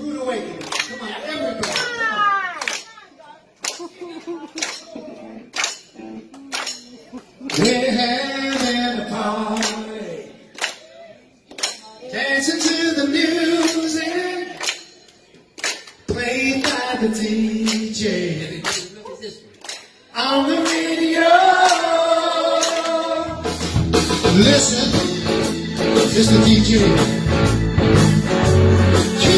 Rude awakening. Come on, everybody. Come on. They're having a party. Dancing to the music. Played by the DJ. On the radio. Listen. It's the DJ.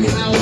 Now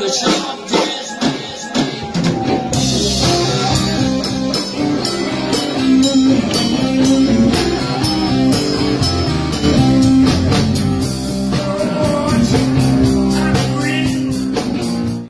the shop.